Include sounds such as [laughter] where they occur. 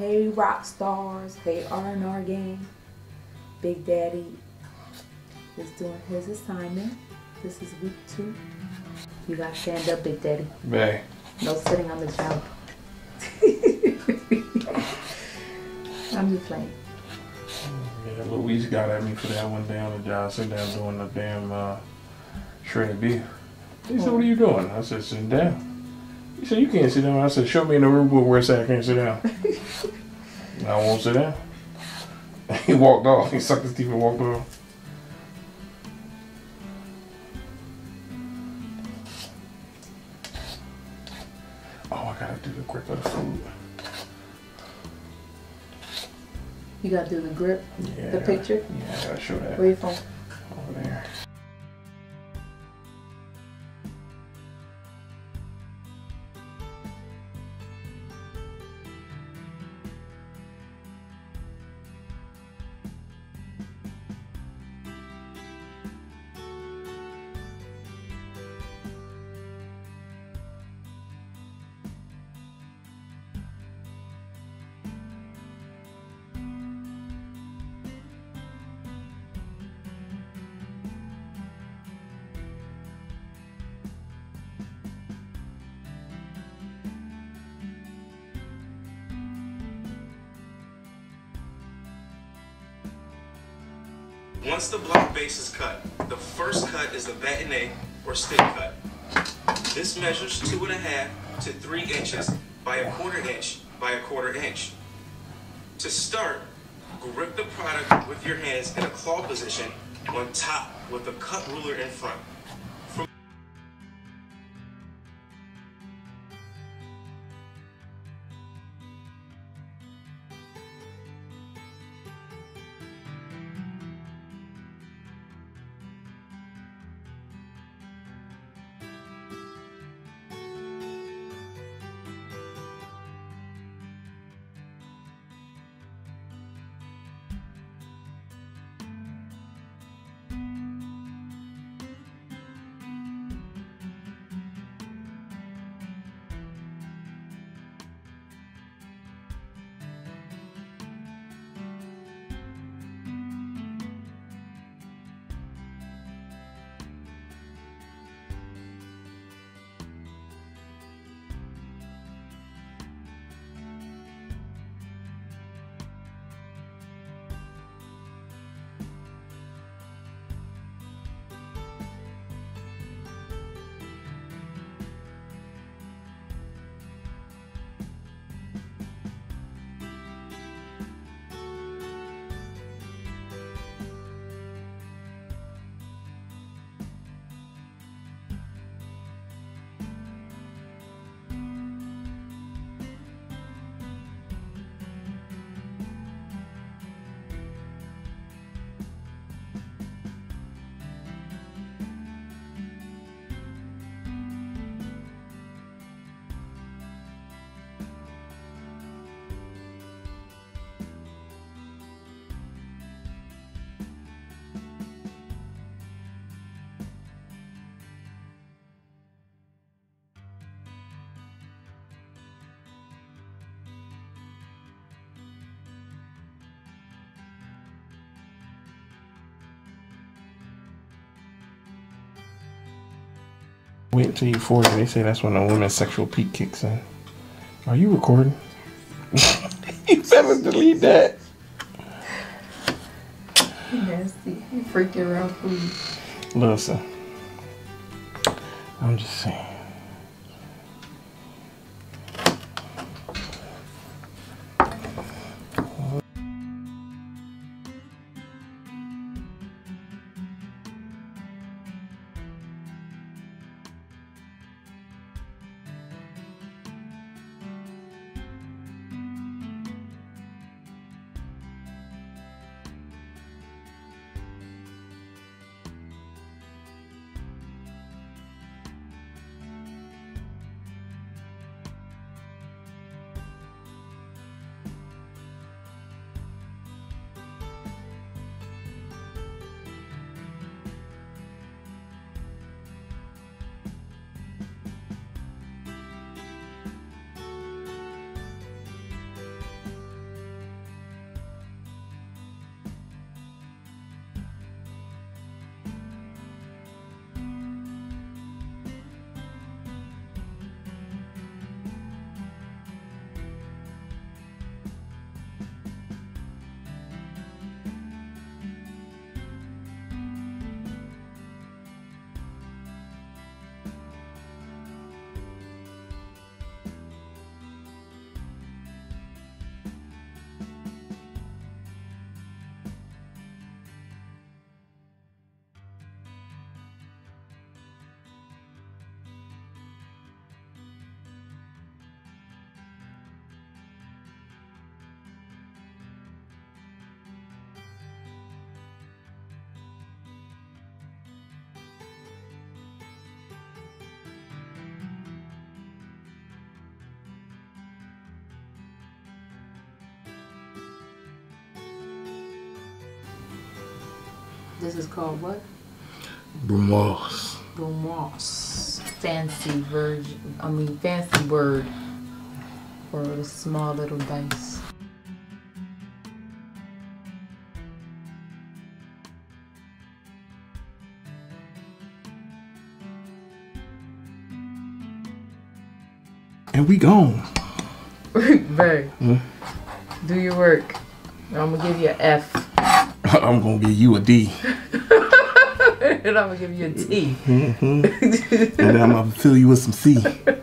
Hey rock stars, hey R&R gang. Big Daddy is doing his assignment. This is week two. You gotta stand up, Big Daddy. Bae. No sitting on the job. [laughs] I'm just playing. Yeah, Louise got at me for that one day on the job, sitting down doing the damn uh, shredded beef. He said, What are you doing? I said, Sitting down. He said, You can't sit down. I said, Show me in the room where it said I can't sit down. [laughs] I won't sit down. He walked off. He sucked his teeth and walked off. Oh, I gotta do the grip of the food. You gotta do the grip, Yeah. the picture. Yeah, I gotta show that Where you from? over there. Once the block base is cut, the first cut is the batonnet or stick cut. This measures two and a half to three inches by a quarter inch by a quarter inch. To start, grip the product with your hands in a claw position on top with the cut ruler in front. Wait until you're 40. They say that's when a woman's sexual peak kicks in. Are you recording? [laughs] you better delete that. Nasty. You freaking around food. Listen, I'm just saying. This is called what? Brunoise. Brunoise. Fancy version. I mean, fancy word for a small little dice. And we gone. [laughs] Ray, do your work. I'm gonna give you an F, [laughs] I'm gonna give you a D. and [laughs] I'm gonna give you a T. Mm-hmm. And then I'm gonna fill you with some C. [laughs]